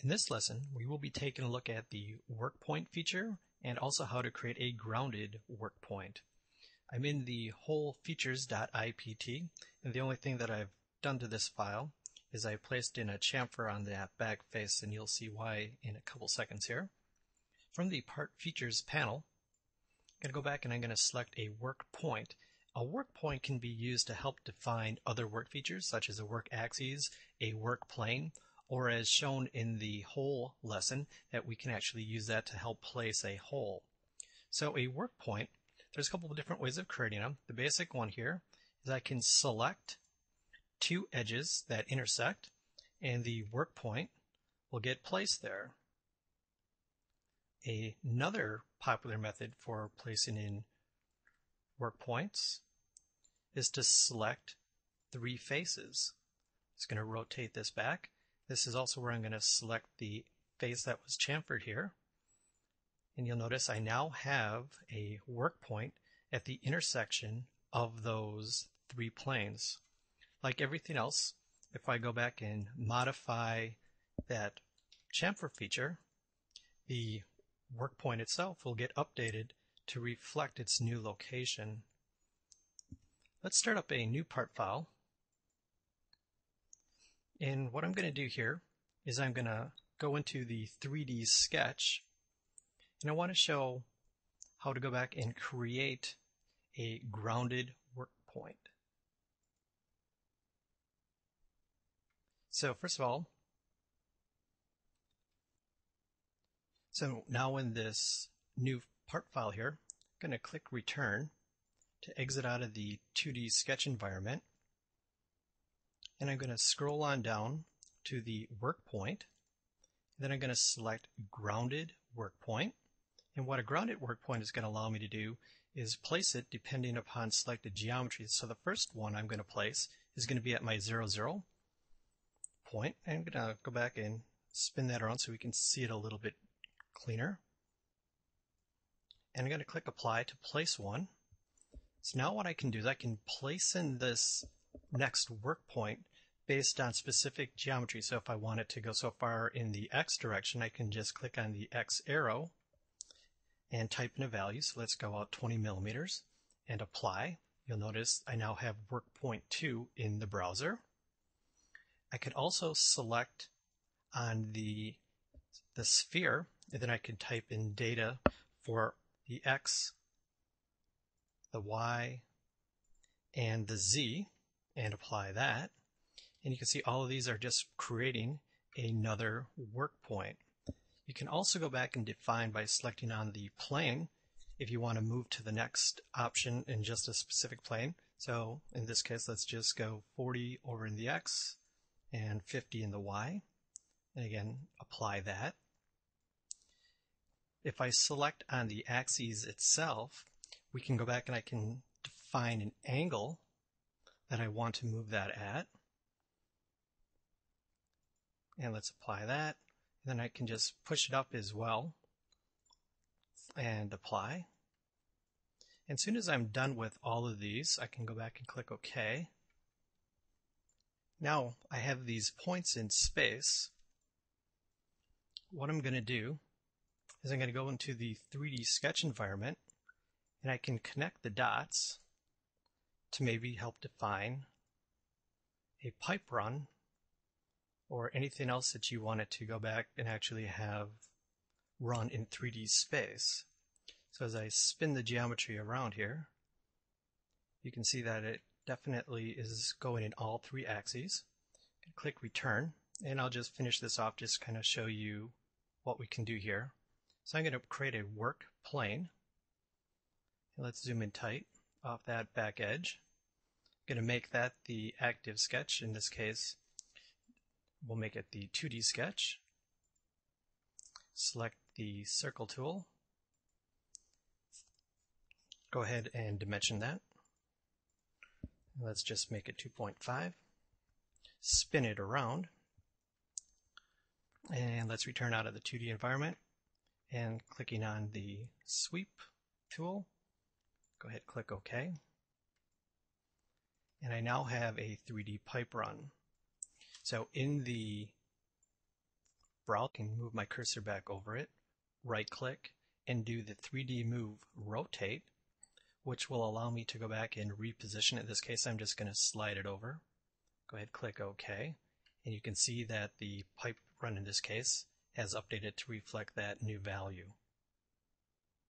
In this lesson, we will be taking a look at the work point feature and also how to create a grounded work point. I'm in the whole features.ipt and the only thing that I've done to this file is I placed in a chamfer on that back face and you'll see why in a couple seconds here. From the part features panel, I'm going to go back and I'm going to select a work point. A work point can be used to help define other work features such as a work axis, a work plane, or as shown in the hole lesson that we can actually use that to help place a hole. So a work point, there's a couple of different ways of creating them. The basic one here is I can select two edges that intersect and the work point will get placed there. Another popular method for placing in work points is to select three faces. It's going to rotate this back. This is also where I'm going to select the face that was chamfered here. And you'll notice I now have a work point at the intersection of those three planes. Like everything else, if I go back and modify that chamfer feature, the work point itself will get updated to reflect its new location. Let's start up a new part file. And what I'm going to do here is I'm going to go into the 3D sketch and I want to show how to go back and create a grounded work point. So first of all, so now in this new part file here, I'm going to click return to exit out of the 2D sketch environment. And I'm going to scroll on down to the work point. Then I'm going to select grounded work point. And what a grounded work point is going to allow me to do is place it depending upon selected geometry. So the first one I'm going to place is going to be at my 0, 0 point. I'm going to go back and spin that around so we can see it a little bit cleaner. And I'm going to click apply to place one. So now what I can do is I can place in this next work point based on specific geometry. So if I want it to go so far in the x direction, I can just click on the x arrow and type in a value. So let's go out 20 millimeters and apply. You'll notice I now have work point 2 in the browser. I could also select on the, the sphere, and then I can type in data for the X, the Y, and the Z, and apply that. And you can see all of these are just creating another work point. You can also go back and define by selecting on the plane if you want to move to the next option in just a specific plane. So in this case, let's just go 40 over in the X and 50 in the Y. And again, apply that. If I select on the axes itself, we can go back and I can define an angle that I want to move that at. And let's apply that. And then I can just push it up as well and apply. And as soon as I'm done with all of these, I can go back and click OK. Now I have these points in space. What I'm going to do is I'm going to go into the 3D sketch environment and I can connect the dots to maybe help define a pipe run or anything else that you want it to go back and actually have run in 3D space. So as I spin the geometry around here, you can see that it definitely is going in all three axes. Click return and I'll just finish this off just kind of show you what we can do here. So I'm going to create a work plane. Let's zoom in tight off that back edge. I'm going to make that the active sketch. In this case, we'll make it the 2D sketch. Select the circle tool. Go ahead and dimension that. Let's just make it 2.5. Spin it around. And let's return out of the 2D environment. And clicking on the sweep tool, go ahead click OK. And I now have a 3D pipe run. So in the browse, I can move my cursor back over it, right click, and do the 3D move rotate, which will allow me to go back and reposition it. In this case, I'm just going to slide it over. Go ahead, click OK. And you can see that the pipe run in this case has updated to reflect that new value.